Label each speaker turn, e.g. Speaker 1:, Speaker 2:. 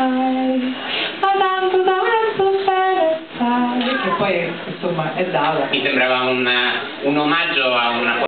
Speaker 1: sai, ma tanto tanto bene sai.
Speaker 2: Che poi, insomma, è data.
Speaker 3: Mi sembrava un, un omaggio a una